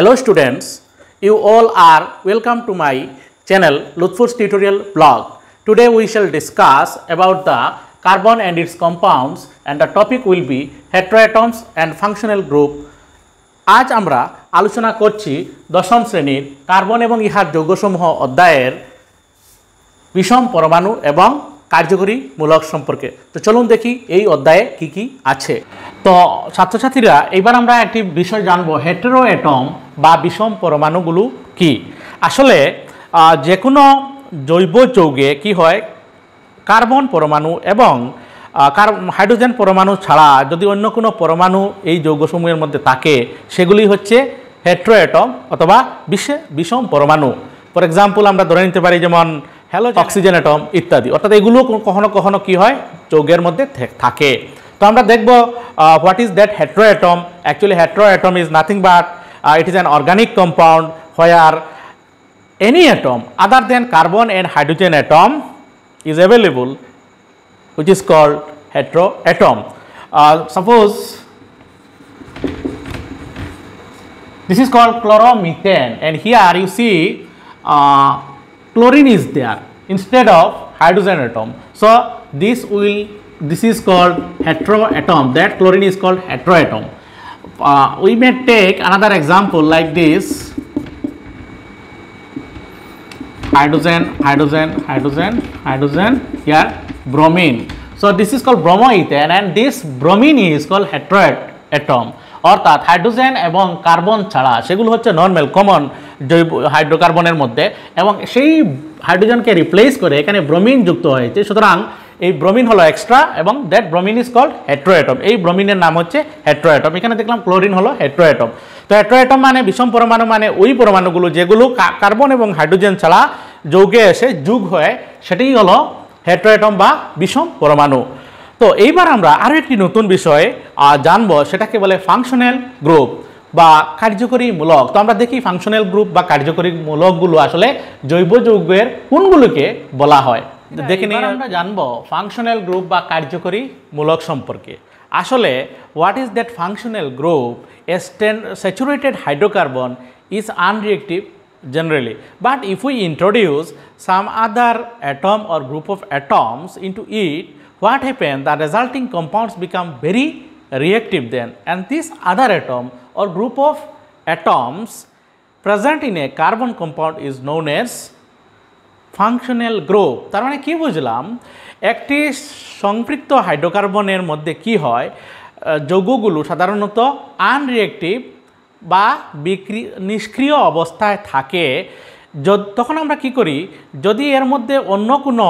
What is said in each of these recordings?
Hello students, you all are welcome to my channel Lutfur's tutorial blog. Today we shall discuss about the carbon and its compounds and the topic will be heteroatoms and functional group. আজ আমরা আলোচনা করছি দশম শ্রেণির carbon এবং ইহার যৌগসমূহ অধ্যায়ের বিষম পরমাণু এবং কার্যকরী মূলক সম্পর্কে। তো চলুন দেখি এই অধ্যায়ে কি কি আছে। তো ছাত্রছাত্রীরা এবার আমরা একটি বিষয় জানব হেটেরো অ্যাটম বা বিষম পরমাণুগুলো কি? আসলে যে কোনো জৈব যৌগে কি হয়, কার্বন পরমাণু এবং হাইড্রোজেন পরমাণু ছাড়া যদি অন্য কোনো পরমাণু এই যৌগসমূহের মধ্যে থাকে, সেগুলি হচ্ছে হেট্রোঅ্যাটম অথবা বিশে বিষম পরমাণু। ফর এক্সাম্পল আমরা ধরে নিতে পারি যেমন অক্সিজেন অ্যাটম ইত্যাদি। অর্থাৎ এগুলো কখনো কখনো কি হয়? যৌগের মধ্যে থাকে। তো আমরা দেখব what is that hetero atom actually hetero atom is nothing but it is an organic compound where any atom other than carbon and hydrogen atom is available which is called hetero atom suppose this is called chloromethane and here you see chlorine is there instead of hydrogen atom. So this will this is called heteroatom that chlorine is called heteroatom. Uh, we may take another example like this hydrogen, hydrogen, hydrogen, hydrogen, here bromine. So this is called bromoethane and this bromine is called heteroatom. অর্থাৎ hydrogen এবং carbon ছাড়া সেগুলো হচ্ছে normal common জৈব হাইড্রোকার্বনের মধ্যে। এবং সেই হাইড্রোজেনকে replace করে এখানে ব্রোমিন যুক্ত হয়েছে। সুতরাং এই ব্রোমিন হলো এক্সট্রা এবং that bromine is called heteroatom এই ব্রোমিনের নাম হচ্ছে হেট্রোঅ্যাটম এখানে দেখলাম ক্লোরিন হলো হেট্রোঅ্যাটম তো হেট্রোঅ্যাটম মানে বিষম পরমাণু মানে ওই পরমাণুগুলো যেগুলো কার্বন এবং হাইড্রোজেন ছাড়া যৌগে এসে যুগ হয়ে, সেটাই হলো হেট্রোঅ্যাটম বা বিষম পরমাণু। তো এইবার আমরা আরও একটি নতুন বিষয় জানব সেটাকে বলে ফাংশনাল গ্রুপ বা কার্যকরী মূলক। তো আমরা দেখি ফাংশনাল গ্রুপ বা কার্যকরী মূলকগুলো আসলে জৈব যৌগের কোনগুলোকে বলা হয়? দেখে নিয়ে আমরা জানব ফাংশনাল গ্রুপ বা কার্যকরী মূলক সম্পর্কে। আসলে what is that functional group a saturated hydrocarbon is unreactive generally. But if we introduce some other atom or group of atoms into it what happens the resulting compounds become very reactive then and this other atom or group of atoms present in a carbon compound is known as functional group তার মানে কি বুঝলাম একটি সম্পৃক্ত হাইড্রোকার্বনের মধ্যে কি হয় যৌগগুলো সাধারণত আনরিয়েক্টিভ বা বিক্রি নিষ্ক্রিয় অবস্থায় থাকে তখন আমরা কি করি যদি এর মধ্যে অন্য কোনো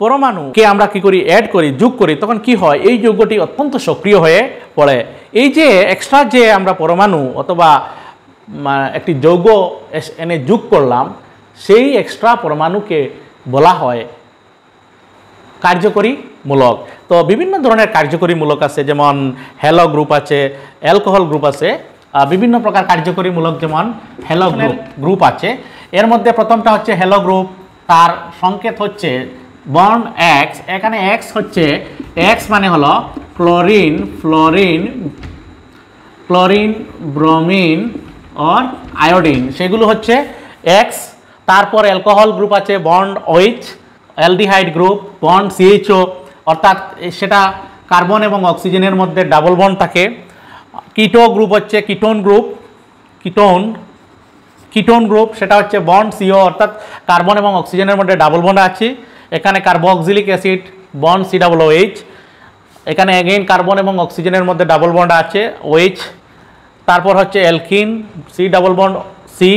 পরমাণুকে আমরা কি করি অ্যাড করি, যোগ করি, তখন কি হয়, এই যৌগটি অত্যন্ত সক্রিয় হয়ে পড়ে। এই যে এক্সট্রা যে আমরা পরমাণু অথবা একটি যৌগ এনে যোগ করলাম, সেই এক্সট্রা পরমাণুকে বলা হয় কার্যকরী মূলক তো বিভিন্ন ধরনের কার্যকরী মূলক আছে, যেমন হ্যালো গ্রুপ আছে অ্যালকোহল গ্রুপ আছে বিভিন্ন প্রকার কার্যকরী মূলক যেমন হ্যালো গ্রুপ গ্রুপ আছে। এর মধ্যে প্রথমটা হচ্ছে হ্যালো গ্রুপ তার সংকেত হচ্ছে বন্ড এক্স এখানে এক্স হচ্ছে এক্স মানে হলো chlorine fluorine chlorine bromine or iodine সেগুলো হচ্ছে এক্স তারপর অ্যালকোহল গ্রুপ আছে bond OH aldehyde group bond CHO অর্থাৎ সেটা কার্বন এবং অক্সিজেনের মধ্যে ডাবল বন্ড থাকে। কিটো গ্রুপ হচ্ছে ketone group ketone ketone group সেটা হচ্ছে বন্ড সিও অর্থাৎ কার্বন এবং অক্সিজেনের মধ্যে ডাবল বন্ড আছে। এখানে carboxylic acid bond C double H এখানে এগেইন কার্বন এবং অক্সিজেনের মধ্যে ডাবল বন্ড আছে ওইচ তারপর হচ্ছে alkene C double bond C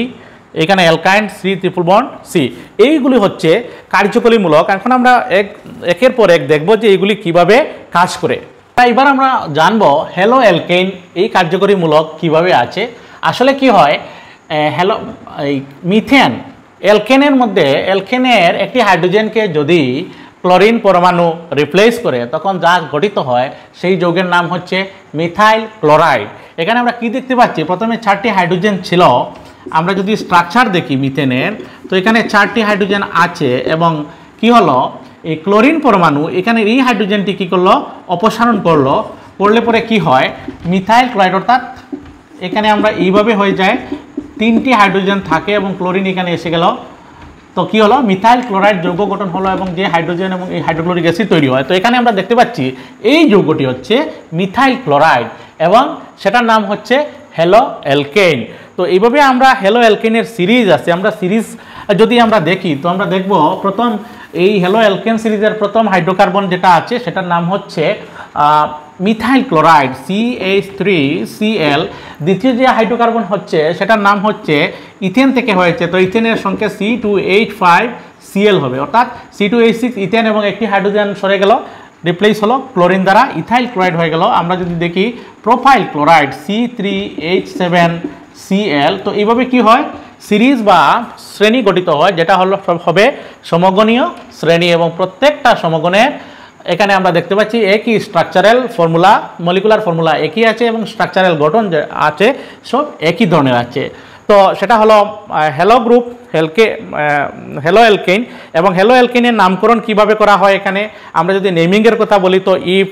এখানে alkyne C triple bond C এইগুলি হচ্ছে কার্যকরীমূলক এখন আমরা এক, একের পর এক দেখব যে এইগুলি কীভাবে কাজ করে। তাই এবার আমরা জানব হ্যালো অ্যালকেন এই কার্যকরীমূলক কীভাবে আছে। আসলে কি হয় হ্যালো এই মিথেন অ্যালকেনের মধ্যে অ্যালকেনের একটি হাইড্রোজেনকে যদি ক্লোরিন পরমাণু রিপ্লেস করে, তখন যা গঠিত হয়, সেই যৌগের নাম হচ্ছে মিথাইল ক্লোরাইড এখানে আমরা কি দেখতে পাচ্ছি? প্রথমে চারটি হাইড্রোজেন ছিল। আমরা যদি স্ট্রাকচার দেখি মিথেনের তো এখানে চারটি হাইড্রোজেন আছে এবং কি হলো? এই ক্লোরিন পরমাণু এখানে এই হাইড্রোজেনটি কী করল? অপসারণ করল। করলে পরে কি হয়? মিথাইল ক্লোরাইড অর্থাৎ এখানে আমরা এইভাবে হয়ে যায় তিনটি হাইড্রোজেন থাকে এবং ক্লোরিন এখানে এসে গেল। তো কী হলো? মিথাইল ক্লোরাইড যৌগ গঠন হলো এবং যে হাইড্রোজেন এবং এই হাইড্রোক্লোরিক অ্যাসিড তৈরি হয়। তো এখানে আমরা দেখতে পাচ্ছি, এই যৌগটি হচ্ছে মিথাইল ক্লোরাইড এবং সেটার নাম হচ্ছে হ্যালো অ্যালকেন তো এইভাবে আমরা হ্যালো অ্যালকেনের সিরিজ আছে, আমরা সিরিজ যদি আমরা দেখি, তো আমরা দেখব প্রথম এই হ্যালো অ্যালকেন সিরিজের প্রথম হাইড্রোকার্বন যেটা আছে, সেটার নাম হচ্ছে methyl chloride H three CL দ্বিতীয় যে হাইড্রোকার্বন হচ্ছে, সেটার নাম হচ্ছে ইথেন থেকে হয়েছে। তো ইথেনের সংখ্যা C two eight five CL হবে। অর্থাৎ C two eight six ethane এবং একটি হাইড্রোজেন সরে গেল রিপ্লেস হলো, ক্লোরিন দ্বারা ইথাইল ক্লোরাইড হয়ে গেল। আমরা যদি দেখি propyl chloride C three H seven CL তো এইভাবে কি হয়? সিরিজ বা শ্রেণি গঠিত হয়, যেটা হলো হবে সমগণীয় শ্রেণি এবং প্রত্যেকটা সমগণের এখানে আমরা দেখতে পাচ্ছি একই স্ট্রাকচারাল ফর্মুলা মলিকুলার ফর্মুলা একই আছে এবং স্ট্রাকচারাল গঠন যে আছে, সব একই ধরনের আছে। তো সেটা হলো হ্যালো গ্রুপ হেলকে হ্যালো এলকেইন এবং হ্যালো এলকেইনের নামকরণ কীভাবে করা হয় এখানে? আমরা যদি নেমিংয়ের কথা বলি, তো if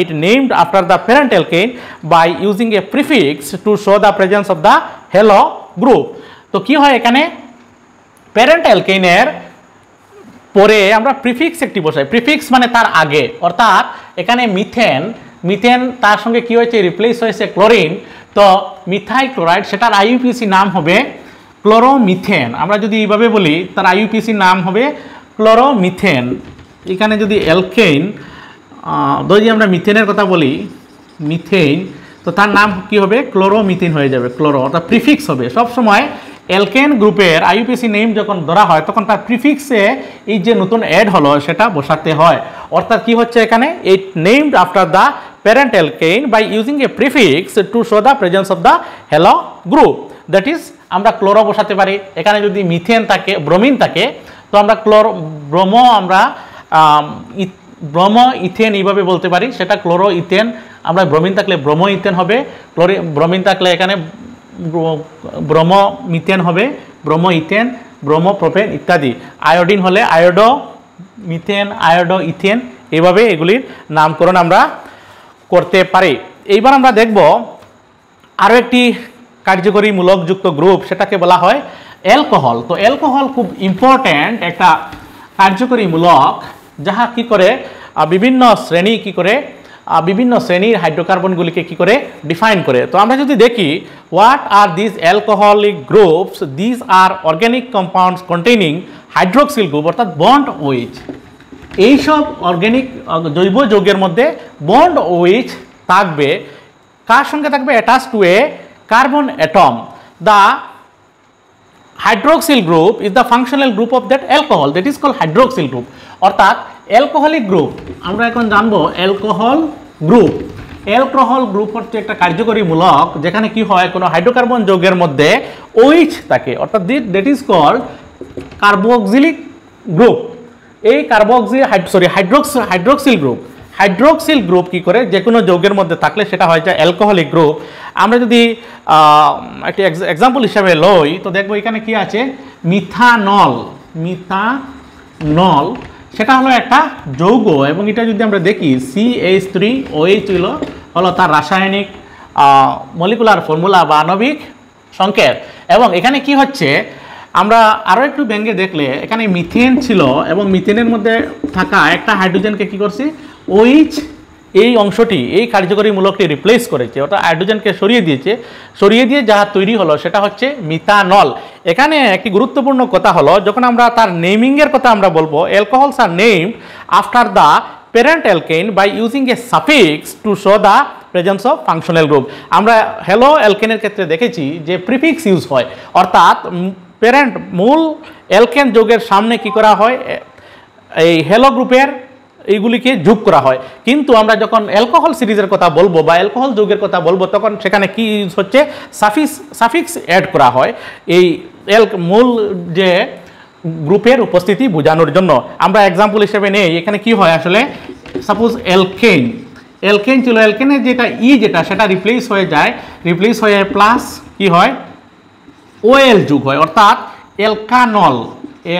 it named after the parent alkane by using a prefix to show the presence of the halo group তো কি হয় এখানে? প্যারেন্ট অ্যালকেইনের পরে আমরা প্রিফিক্স একটি বসাই। প্রিফিক্স মানে তার আগে। অর্থাৎ এখানে মিথেন মিথেন তার সঙ্গে কি হয়েছে? রিপ্লেস হয়েছে ক্লোরিন তো মিথাইল ক্লোরাইড সেটার আইইউপিসি নাম হবে ক্লোরোমিথেন আমরা যদি এইভাবে বলি, তার আইইউপিসি নাম হবে ক্লোরোমিথেন এখানে যদি অ্যালকেইন যদি আমরা মিথেনের কথা বলি মিথেন তো তার নাম কি হবে? ক্লোরোমিথেন হয়ে যাবে ক্লোরো অর্থাৎ প্রিফিক্স হবে। সব সময় অ্যালকেন গ্রুপের আইউপিসি নেম যখন ধরা হয়, তখন তার প্রিফিক্সে এই যে নতুন অ্যাড হলো, সেটা বসাতে হয়। অর্থাৎ কি হচ্ছে এখানে? It named after the parent alkane by using a prefix to show the presence of the halo group that is আমরা ক্লোরো বসাতে পারি। এখানে যদি মিথেন থাকে ব্রোমিন থাকে, তো আমরা ক্লোরো ব্রোমো আমরা ব্রোমো ইথেন এইভাবে বলতে পারি। সেটা ক্লোরো ইথেন আমরা ব্রোমিন থাকলে ব্রোমো ইথেন হবে। ক্লোরি ব্রোমিন থাকলে এখানে ব্রোমো মিথেন হবে ব্রোমো ইথেন ব্রোমো প্রোপেন ইত্যাদি। আয়োডিন হলে আয়োডো মিথেন, আয়োডো ইথেন এইভাবে এগুলির নামকরণ আমরা করতে পারি। এইবার আমরা দেখব আরও একটি কার্যকরী মূলকযুক্ত গ্রুপ, সেটাকে বলা হয় অ্যালকোহল। তো অ্যালকোহল খুব ইম্পর্ট্যান্ট একটা কার্যকরী মূলক, যাহা কি করে বিভিন্ন শ্রেণি কি করে বিভিন্ন শ্রেণির হাইড্রোকার্বনগুলিকে কি করে ডিফাইন করে। তো আমরা যদি দেখি what are this alcoholic groups this are organic compounds containing hydroxyl group অর্থাৎ বন্ড ওইচ এইসব অর্গ্যানিক জৈব যৌগের মধ্যে বন্ড ওইচ থাকবে। কার সঙ্গে থাকবে? Attach to a carbon atom the hydroxyl group is the functional group of that alcohol that is call hydroxyl group অর্থাৎ অ্যালকোহলিক গ্রুপ আমরা এখন জানব অ্যালকোহল গ্রুপ অ্যালকোহল গ্রুপ হচ্ছে একটা কার্যকরী মূলক যেখানে কি হয়, কোনো হাইড্রোকার্বন যৌগের মধ্যে ওইচ থাকে, অর্থাৎ that is called carboxylic group এই carboxy sorry hydrox hydroxyl group hydroxyl group কি করে? যে কোনো যৌগের মধ্যে থাকলে সেটা হয় যে অ্যালকোহলিক গ্রুপ আমরা যদি একটি এক্সাম্পল হিসাবে লই, তো দেখব এখানে কি আছে? মিথানল মিথানল সেটা হলো একটা যৌগ এবং এটা যদি আমরা দেখি সি এইচ থ্রি ওএইচ হলো হলো তার রাসায়নিক মলিকুলার ফর্মুলা বা আণবিক সংকেত। এবং এখানে কি হচ্ছে, আমরা আরও একটু ব্যঙ্গে দেখলে, এখানে মিথেন ছিল এবং মিথেনের মধ্যে থাকা একটা হাইড্রোজেনকে কি করছি? ওইচ এই অংশটি, এই কার্যকরী মূলকটি রিপ্লেস করেছে, অর্থাৎ হাইড্রোজেনকে সরিয়ে দিয়েছে। সরিয়ে দিয়ে যা তৈরি হলো সেটা হচ্ছে মিথানল এখানে একটি গুরুত্বপূর্ণ কথা হলো, যখন আমরা তার নেমিংয়ের কথা আমরা বলব alcohols are named after the parent alkane by using a suffix to show the presence of functional group আমরা হ্যালো অ্যালকেনের ক্ষেত্রে দেখেছি যে প্রিফিক্স ইউজ হয়, অর্থাৎ প্যারেন্ট মূল অ্যালকেন যোগের সামনে কি করা হয়? এই হ্যালো গ্রুপের এইগুলিকে যোগ করা হয়। কিন্তু আমরা যখন অ্যালকোহল সিরিজের কথা বলব বা অ্যালকোহল যৌগের কথা বলব, তখন সেখানে কি ইউজ হচ্ছে? সাফিক্স সাফিক্স অ্যাড করা হয় এই মূল যে গ্রুপের উপস্থিতি বোঝানোর জন্য। আমরা এক্সাম্পল হিসেবে নেই। এখানে কি হয় আসলে? সাপোজ এলকেন এলকেন ছিল এলকেনের যেটা ই যেটা, সেটা রিপ্লেস হয়ে যায়। রিপ্লেস হয়ে প্লাস কি হয়? ওএল যুগ হয়। অর্থাৎ এলকানল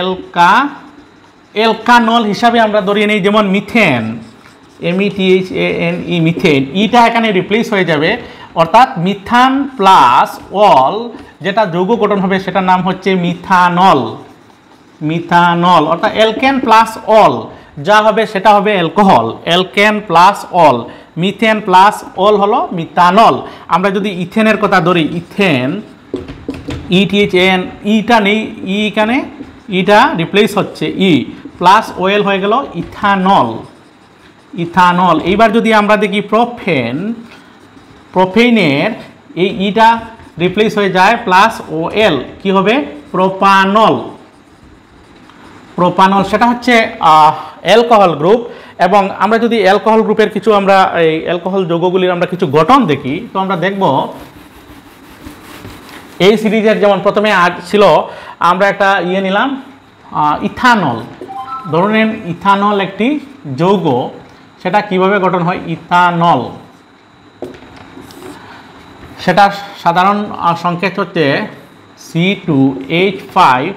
এলকা এলকানল হিসাবে আমরা ধরিয়ে নিই, যেমন methane M E T H A N E methane. ইটা এখানে রিপ্লেস হয়ে যাবে। অর্থাৎ মিথান প্লাস অল, যেটা যৌগ গঠন হবে, সেটার নাম হচ্ছে মিথানল। মিথানল, অর্থাৎ এলকেন প্লাস অল। যা হবে, সেটা হবে alcohol alkane plus ol. Methane plus ol হলো মিথানল। আমরা যদি ইথেনের কথা ধরি, ইথেন ইটিএইচ এন ইটা নেই, ই এখানে, ইটা রিপ্লেস হচ্ছে, ই। প্লাস ওয়েল হয়ে গেল ইথানল। ইথানল। এইবার যদি আমরা দেখি প্রোফেন প্রোফেনের এই ইটা রিপ্লেস হয়ে যায় প্লাস ও এল কী হবে? প্রোপানল। প্রোপানল, সেটা হচ্ছে অ্যালকোহল গ্রুপ এবং আমরা যদি অ্যালকোহল গ্রুপের কিছু আমরা, এই অ্যালকোহল যৌগগুলির আমরা কিছু গঠন দেখি, তো আমরা দেখব, এই সিরিজের যেমন প্রথমে আজ ছিল, আমরা একটা ইয়ে নিলাম ইথানল। ধরুন ইথানল একটি যৌগ, সেটা কীভাবে গঠন হয়? ইথানল। সেটা সাধারণ সংকেত হচ্ছে C two H five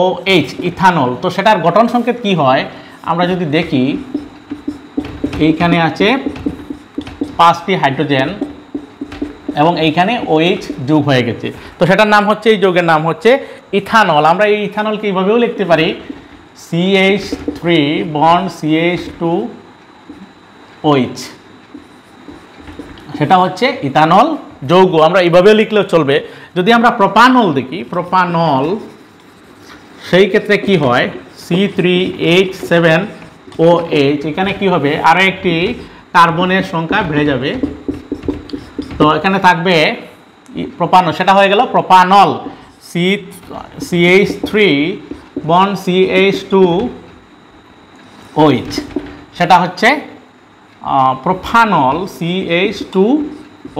O H ethanol. তো সেটার গঠন সংকেত কি হয়? আমরা যদি দেখি, এইখানে আছে পাঁচটি হাইড্রোজেন এবং এইখানে ওএইচ যোগ হয়ে গেছে। তো সেটার নাম হচ্ছে, এই যোগের নাম হচ্ছে ইথানল। আমরা এই ইথানলকে এইভাবেও লিখতে পারি CH three bond CH two OH সেটা হচ্ছে ইথানল যৌগ। আমরা এইভাবে লিখলেও চলবে। যদি আমরা প্রপানল দেখি, প্রপানল, সেই ক্ষেত্রে কি হয়? C three eight seven O H এখানে কি হবে? আরও একটি কার্বনের সংখ্যা বেড়ে যাবে। তো এখানে থাকবে প্রপানল। সেটা হয়ে গেল propanol. C CH three bond CH two OH সেটা হচ্ছে প্রোফানল সিএইচ টু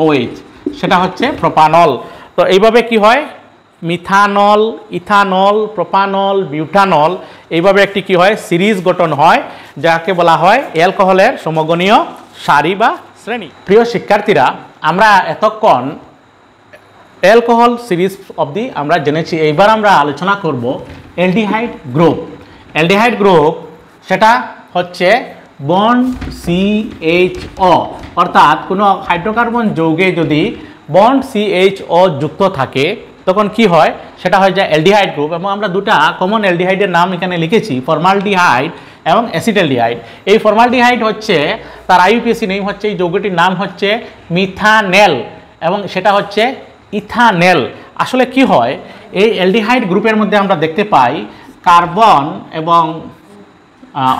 ওএইচ সেটা হচ্ছে প্রোপানল তো এইভাবে কি হয়? মিথানল, ইথানল, প্রোপানল, বিউটানল, এইভাবে একটি কি হয়? সিরিজ গঠন হয়, যাকে বলা হয় অ্যালকোহলের সমগণীয় সারি বা শ্রেণি। প্রিয় শিক্ষার্থীরা, আমরা এতক্ষণ অ্যালকোহল সিরিজ অবধি আমরা জেনেছি। এইবার আমরা আলোচনা করব অ্যালডিহাইড গ্রুপ অ্যালডিহাইড গ্রুপ সেটা হচ্ছে বন ও অর্থাৎ কোনো হাইড্রোকার্বন যৌগে যদি বন্ড ও যুক্ত থাকে, তখন কি হয়? সেটা হয় যায় অ্যালডিহাইড গ্রুপ এবং আমরা দুটা কমন অ্যালডিহাইডের নাম এখানে লিখেছি ফর্মালডিহাইড এবং অ্যাসিটালডিহাইড এই ফর্মালডিহাইড হচ্ছে তার আইউপিএসি নেম হচ্ছে, এই যৌগটির নাম হচ্ছে মিথানেল এবং সেটা হচ্ছে ইথানেল। আসলে কি হয়? এই অ্যালডিহাইড গ্রুপের মধ্যে আমরা দেখতে পাই কার্বন এবং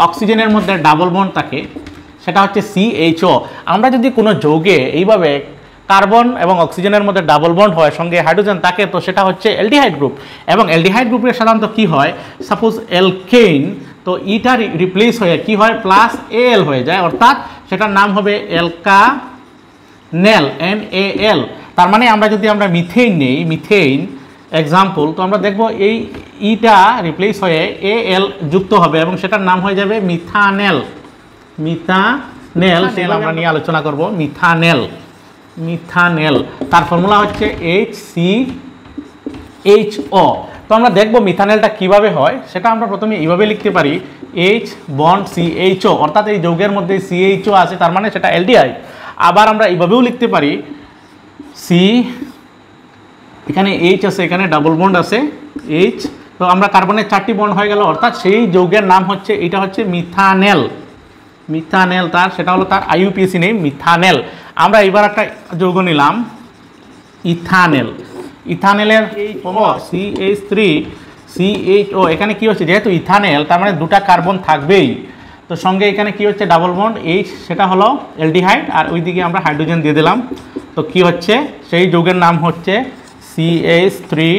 অক্সিজেনের মধ্যে ডাবল বন্ড থাকে। সেটা হচ্ছে সিএইচও আমরা যদি কোনো যৌগে এইভাবে কার্বন এবং অক্সিজেনের মধ্যে ডাবল বন্ড হয়, সঙ্গে হাইড্রোজেন থাকে, তো সেটা হচ্ছে অ্যালডিহাইড গ্রুপ। এবং অ্যালডিহাইড গ্রুপের সাধারণত কি হয়? সাপোজ অ্যালকেইন, তো ইটা রিপ্লেস হয়ে কি হয়? প্লাস এল হয়ে যায়। অর্থাৎ সেটার নাম হবে এলকা নেল এন এ এল। তার মানে আমরা যদি আমরা মিথেইন নেই মিথেইন এক্সাম্পল তো আমরা দেখব এই ইটা রিপ্লেস হয়ে এ এল যুক্ত হবে এবং সেটার নাম হয়ে যাবে মিথানেল মিথানেল সেল আমরা নিয়ে আলোচনা করব মিথানেল মিথানেল তার ফর্মুলা হচ্ছে এইচ সি এইচ ও তো আমরা দেখব মিথানেলটা কীভাবে হয় সেটা আমরা প্রথমে এইভাবে লিখতে পারি H bond C H O অর্থাৎ এই যৌগের মধ্যে সি এইচ ও আছে তার মানে সেটা এলডিআই আবার আমরা এইভাবেও লিখতে পারি সি এখানে এইচ আছে, এখানে ডাবল বন্ড আছে এইচ তো আমরা কার্বনের চারটি বন্ড হয়ে গেল, অর্থাৎ সেই যৌগের নাম হচ্ছে, এটা হচ্ছে মিথানেল মিথানেল তার, সেটা হলো তার আইউপিএসি নেই মিথানেল আমরা এবার একটা যৌগ নিলাম ethanal ইথানেলের C H three C H O এখানে কি হচ্ছে, যেহেতু ইথানেল তার মানে দুটা কার্বন থাকবেই। তো সঙ্গে এখানে কি হচ্ছে ডাবল বন্ড এইচ সেটা হলো এলডিহাইড আর ওইদিকে আমরা হাইড্রোজেন দিয়ে দিলাম। তো কি হচ্ছে? সেই যৌগের নাম হচ্ছে C H three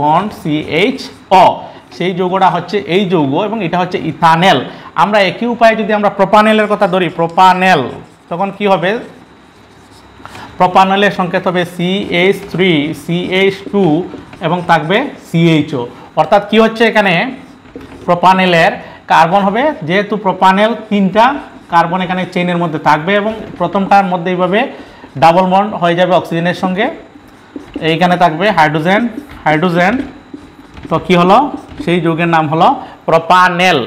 bond C H O সেই যৌগটা হচ্ছে এই যৌগ এবং এটা হচ্ছে ইথানেল আমরা একই উপায়ে যদি আমরা প্রোপানেলের কথা ধরি প্রোপানেল তখন কি হবে? প্রোপানলের সংকেত হবে C H three C H two এবং থাকবে সিএইচও অর্থাৎ কি হচ্ছে এখানে? প্রোপানেলের কার্বন হবে, যেহেতু প্রোপানেল তিনটা, কার্বন এখানে চেইনের মধ্যে থাকবে এবং প্রথমটার মধ্যে এইভাবে ডাবল বন্ড হয়ে যাবে অক্সিজেনের সঙ্গে। এইখানে থাকবে হাইড্রোজেন হাইড্রোজেন। তো কী হলো? সেই যৌগের নাম হলো প্রপানেল।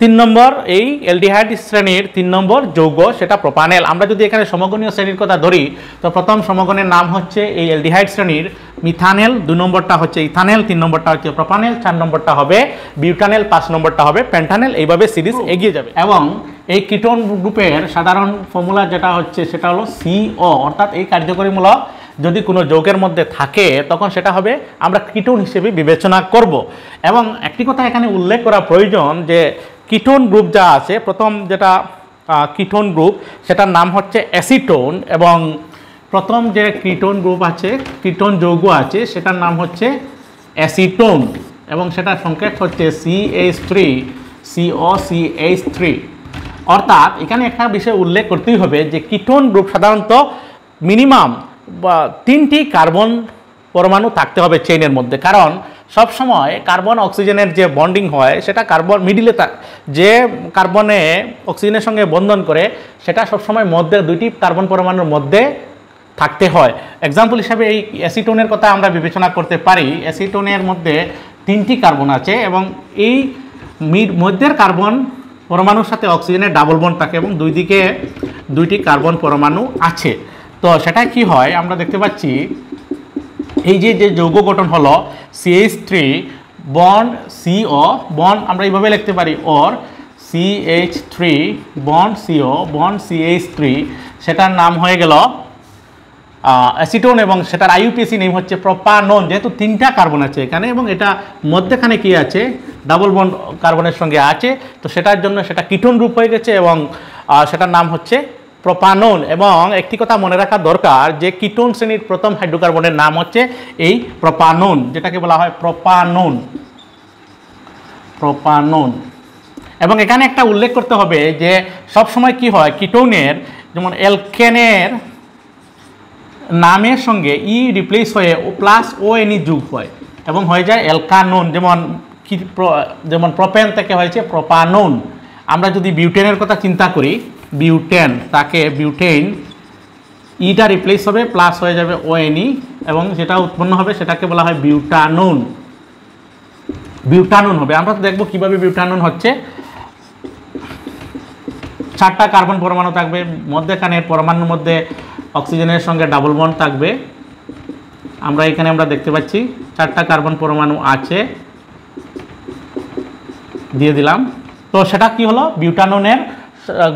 তিন নম্বর, এই এলডিহাইড শ্রেণির তিন নম্বর যৌগ সেটা প্রোপানেল। আমরা যদি এখানে সমগণীয় শ্রেণির কথা ধরি, তো প্রথম সমগণের নাম হচ্ছে এই এলডিহাইড শ্রেণির মিথানেল, দু নম্বরটা হচ্ছে ইথানেল, তিন নম্বরটা হচ্ছে প্রোপানেল, চার নম্বরটা হবে বিউটানেল, পাঁচ নম্বরটা হবে পেন্টানেল। এইভাবে সিরিজ এগিয়ে যাবে। এবং এই কিটোন গ্রুপের সাধারণ ফর্মুলা যেটা হচ্ছে, সেটা হলো সিও অর্থাৎ এই কার্যকরীমূলক যদি কোনো যৌগের মধ্যে থাকে, তখন সেটা হবে আমরা কিটোন হিসেবে বিবেচনা করব। এবং একটি কথা এখানে উল্লেখ করা প্রয়োজন যে কিটোন গ্রুপ যা আছে, প্রথম যেটা কিটোন গ্রুপ, সেটার নাম হচ্ছে অ্যাসিটোন এবং প্রথম যে কিটোন গ্রুপ আছে, কিটোন যৌগ আছে, সেটার নাম হচ্ছে অ্যাসিটোন এবং সেটার সংকেত হচ্ছে CH three CO CH three অর্থাৎ এখানে একটা বিষয় উল্লেখ করতেই হবে যে কিটোন গ্রুপ সাধারণত মিনিমাম তিনটি কার্বন পরমাণু থাকতে হবে চেইনের মধ্যে। কারণ সব সময় কার্বন অক্সিজেনের যে বন্ডিং হয়, সেটা কার্বন মিডিলে যে কার্বনে অক্সিজেনের সঙ্গে বন্ধন করে, সেটা সবসময় মধ্যে দুইটি কার্বন পরমাণুর মধ্যে থাকতে হয়। এক্সাম্পল হিসাবে এই অ্যাসিটোনের কথা আমরা বিবেচনা করতে পারি। অ্যাসিটোনের মধ্যে তিনটি কার্বন আছে এবং এই মধ্যের কার্বন পরমাণুর সাথে অক্সিজেনের ডাবল বন্ড থাকে এবং দুই দিকে দুইটি কার্বন পরমাণু আছে। তো সেটা কি হয়? আমরা দেখতে পাচ্ছি এই যে যে যৌগ গঠন হলো CH three bond CO bond আমরা এইভাবে লিখতে পারি or CH three bond CO bond CH three সেটার নাম হয়ে গেল অ্যাসিটোন এবং সেটার আইউপিএসি নেম হচ্ছে প্রপানন যেহেতু তিনটা কার্বন আছে এখানে, এবং এটা মধ্যেখানে কি আছে? ডাবল বন্ড কার্বনের সঙ্গে আছে, তো সেটার জন্য সেটা কিটোন রূপ হয়ে গেছে এবং সেটার নাম হচ্ছে প্রপানন এবং একটি কথা মনে রাখা দরকার যে কিটোন শ্রেণির প্রথম হাইড্রোকার্বনের নাম হচ্ছে এই প্রপানন যেটাকে বলা হয় প্রপানন প্রপানন এবং এখানে একটা উল্লেখ করতে হবে যে সব সময় কি হয় কিটোনের যেমন এলকেনের নামের সঙ্গে ই রিপ্লেস হয়ে প্লাস ও এনই যুগ হয় এবং হয়ে যায় এলকানুন যেমন কি যেমন প্রপেন থেকে হয়েছে প্রপানুন আমরা যদি বিউটেনের কথা চিন্তা করি বিউটেন তাকে বিউটেন ইটা রিপ্লেস হবে প্লাস হয়ে যাবে ও এনই এবং যেটা উৎপন্ন হবে সেটাকে বলা হয় বিউটানুন বিউটানুন হবে। আমরা তো দেখব কীভাবে বিউটানুন হচ্ছে। চারটা কার্বন পরমাণু থাকবে মধ্যেখানের পরমাণুর মধ্যে অক্সিজেনের সঙ্গে ডাবল বন্ড থাকবে। আমরা এখানে আমরা দেখতে পাচ্ছি চারটা কার্বন পরমাণু আছে। দিয়ে দিলাম। তো সেটা কি হলো? বিউটানোনের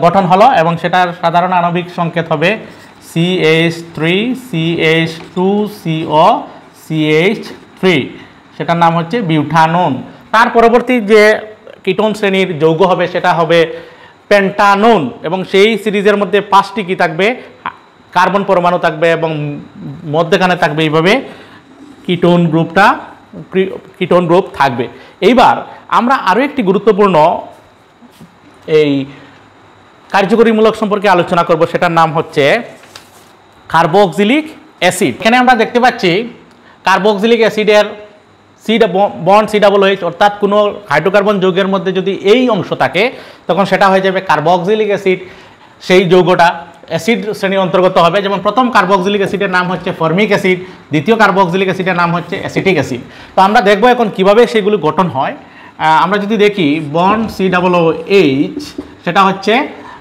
গঠন হলো এবং সেটার সাধারণ আণবিক সংকেত হবে CH three CH two CO CH three সেটার নাম হচ্ছে বিউটানোন। তার পরবর্তী যে কিটোন শ্রেণির যৌগ হবে, সেটা হবে পেন্টানোন এবং সেই সিরিজের মধ্যে পাঁচটি কি থাকবে? কার্বন পরমাণু থাকবে এবং মধ্যেখানে থাকবে এইভাবে কিটোন গ্রুপটা কিটোন গ্রুপ থাকবে। এইবার আমরা আরও একটি গুরুত্বপূর্ণ এই কার্যকরীমূলক সম্পর্কে আলোচনা করব, সেটার নাম হচ্ছে কার্বোক্সিলিক অ্যাসিড। এখানে আমরা দেখতে পাচ্ছি কার্বোক্সিলিক অ্যাসিডের C bond C double H অর্থাৎ কোনো হাইড্রোকার্বন যৌগের মধ্যে যদি এই অংশ থাকে, তখন সেটা হয়ে যাবে কার্বক্সিলিক অ্যাসিড। সেই যৌগটা অ্যাসিড শ্রেণির অন্তর্গত হবে। যেমন প্রথম কার্বক্সিলিক অ্যাসিডের নাম হচ্ছে ফর্মিক অ্যাসিড দ্বিতীয় কার্বক্সিলিক অ্যাসিডের নাম হচ্ছে অ্যাসিটিক অ্যাসিড তো আমরা দেখব এখন কীভাবে সেগুলি গঠন হয়। আমরা যদি দেখি বন সি ডাবল এইচ সেটা হচ্ছে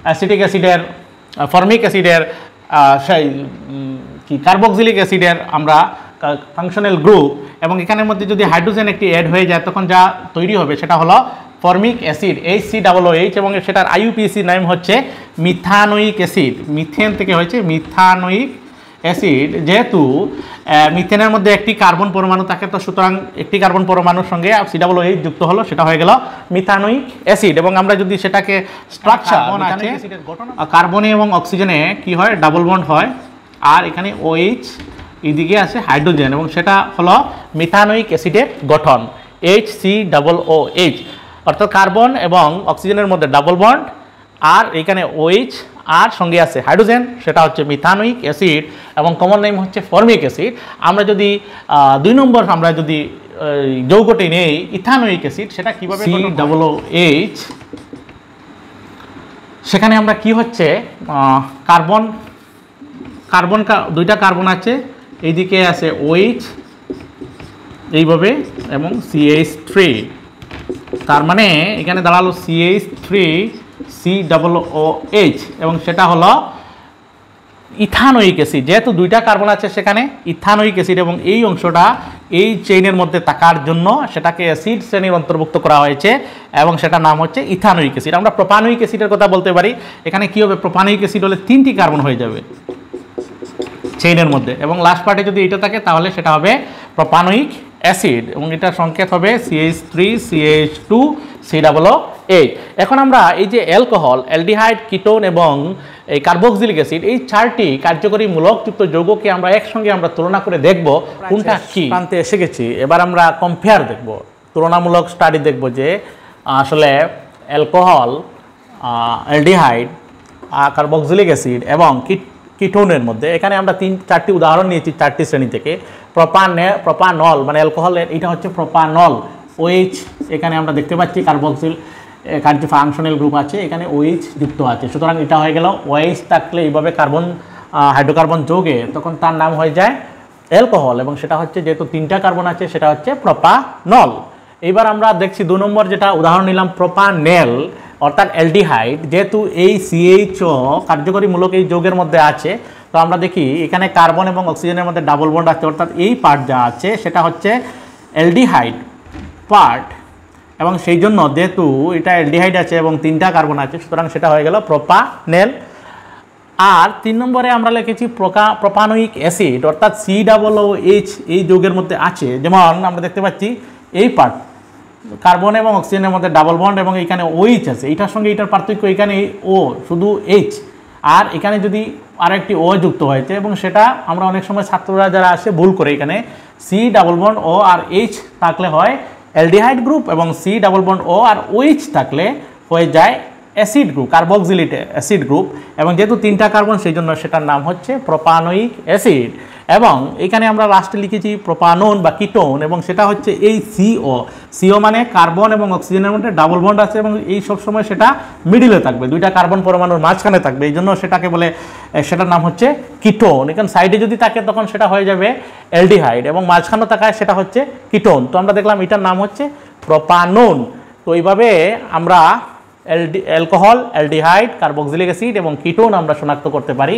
অ্যাসিটিক অ্যাসিডের ফর্মিক অ্যাসিডের সেই কি কার্বক্সিলিক অ্যাসিডের আমরা ফাংশনাল গ্রুপ এবং এখানের মধ্যে যদি হাইড্রোজেন একটি অ্যাড হয়ে যায়, তখন যা তৈরি হবে সেটা হলো formic acid H C double H এবং সেটার আইউপিএসি নাম হচ্ছে মিথানোইক অ্যাসিড মিথেন থেকে হয়েছে মিথানোইক অ্যাসিড। যেহেতু মিথেনের মধ্যে একটি কার্বন পরমাণু থাকে তো সুতরাং একটি কার্বন পরমাণুর সঙ্গে সি ডাবল এইচ যুক্ত হলো সেটা হয়ে গেল মিথানোইক অ্যাসিড। এবং আমরা যদি সেটাকে স্ট্রাকচার আছে কার্বনে এবং অক্সিজেনে কি হয়? ডাবল বন্ড হয়। আর এখানে ওএইচ এদিকে আছে হাইড্রোজেন এবং সেটা হলো মিথানোইক অ্যাসিডের গঠন H C double O H অর্থাৎ কার্বন এবং অক্সিজেনের মধ্যে ডাবল বন্ড আর এখানে ওইচ আর সঙ্গে আছে হাইড্রোজেন সেটা হচ্ছে মিথানোইক অ্যাসিড এবং কমন নেম হচ্ছে ফর্মিক অ্যাসিড। আমরা যদি দুই নম্বর আমরা যদি যৌগটি নেই ইথানোইক অ্যাসিড সেটা কীভাবে ডাবল এইচ সেখানে আমরা কি হচ্ছে কার্বন কার্বন দুইটা কার্বন আছে এইদিকে আছে ওইচ এইভাবে এবং সিএইচ থ্রি তার মানে এখানে দাঁড়াল CH three C double O H এবং সেটা হলো ইথানোইক অ্যাসিড। যেহেতু দুইটা কার্বন আছে সেখানে ইথানোইক অ্যাসিড এবং এই অংশটা এই চেইনের মধ্যে থাকার জন্য সেটাকে অ্যাসিড শ্রেণির অন্তর্ভুক্ত করা হয়েছে এবং সেটার নাম হচ্ছে ইথানোইক অ্যাসিড। আমরা প্রোপানোইক অ্যাসিডের কথা বলতে পারি। এখানে কি হবে? প্রোপানোইক অ্যাসিড হলে তিনটি কার্বন হয়ে যাবে চেইনের মধ্যে। এবং লাস্ট পার্টে যদি এটা থাকে, তাহলে সেটা হবে প্রোপানোইক অ্যাসিড এবং এটার সংকেত হবে CH three CH two C double eight এখন আমরা এই যে অ্যালকোহল অ্যালডিহাইড কিটোন এবং এই কার্বক্সিলিক অ্যাসিড এই চারটি কার্যকরী মূলকযুক্ত যৌগকে আমরা একসঙ্গে আমরা তুলনা করে দেখব কোনটা কি। প্রান্তে এসে গেছি। এবার আমরা কম্পেয়ার দেখব। তুলনামূলক স্টাডি দেখব যে আসলে অ্যালকোহল অ্যালডিহাইড কার্বক্সিলিক অ্যাসিড এবং কিট কিটোনের মধ্যে এখানে আমরা তিন চারটি উদাহরণ নিয়েছি চারটি শ্রেণি থেকে। প্রপানে প্রপানল মানে অ্যালকোহলের এটা হচ্ছে প্রপানল ওএইচ এখানে আমরা দেখতে পাচ্ছি কার্বক্সিল এখানে যে ফাংশনাল গ্রুপ আছে, এখানে ওএইচ যুক্ত আছে। সুতরাং এটা হয়ে গেল ওএইচ থাকলে এইভাবে কার্বন হাইড্রোকার্বন যোগে তখন তার নাম হয়ে যায় অ্যালকোহল এবং সেটা হচ্ছে যেহেতু তিনটা কার্বন আছে, সেটা হচ্ছে প্রপানল এবার আমরা দেখছি দু নম্বর যেটা উদাহরণ নিলাম প্রোপানেল অর্থাৎ অ্যালডিহাইড যেহেতু এই সিএইচও কার্যকরী মূলক এই যৌগের মধ্যে আছে, তো আমরা দেখি এখানে কার্বন এবং অক্সিজেনের মধ্যে ডাবল বন্ড আছে, অর্থাৎ এই পার্ট যা আছে, সেটা হচ্ছে অ্যালডিহাইড পার্ট এবং সেই জন্য যেহেতু এটা অ্যালডিহাইড আছে এবং তিনটা কার্বন আছে, সুতরাং সেটা হয়ে গেল প্রোপানেল। আর তিন নম্বরে আমরা লিখেছি প্রকা প্রোপানোইক অ্যাসিড, অর্থাৎ সি ডাবল ও এইচ এই যৌগের মধ্যে আছে। যেমন আমরা দেখতে পাচ্ছি, এই পার্ট কার্বন এবং অক্সিজেনের মধ্যে ডাবল বন্ড এবং এখানে ওইচ আছে। এটার সঙ্গে এটার পার্থক্য এখানে ও শুধু এইচ আর এখানে যদি আরেকটি ও যুক্ত হয়েছে এবং সেটা আমরা অনেক সময় ছাত্ররা যারা আসে, ভুল করে এখানে। সি ডাবল বন্ড ও আর এইচ থাকলে হয় অ্যালডিহাইড গ্রুপ এবং সি ডাবল বন্ড ও আর ওইচ থাকলে হয়ে যায় acid group, carboxylic acid group, এবং যেহেতু তিনটা কার্বন সেই জন্য সেটার নাম হচ্ছে প্রোপানোইক অ্যাসিড। এবং এখানে আমরা লাস্টে লিখেছি প্রোপানোন বা কিটোন, এবং সেটা হচ্ছে এই সিও সিও মানে কার্বন এবং অক্সিজেনের মধ্যে ডাবল বন্ড আছে, এবং এই সব সময় সেটা মিডিলে থাকবে, দুইটা কার্বন পরমাণুর মাঝখানে থাকবে এই জন্য সেটাকে বলে সেটার নাম হচ্ছে কিটোন। এখানে সাইডে যদি থাকে, তখন সেটা হয়ে যাবে অ্যালডিহাইড, এবং মাঝখানে থাকায় সেটা হচ্ছে কিটোন। তো আমরা দেখলাম এটার নাম হচ্ছে প্রোপানোন। তো এইভাবে আমরা অ্যালকোহল অ্যালডিহাইড কার্বক্সিলিক অ্যাসিড এবং কিটোন আমরা শনাক্ত করতে পারি।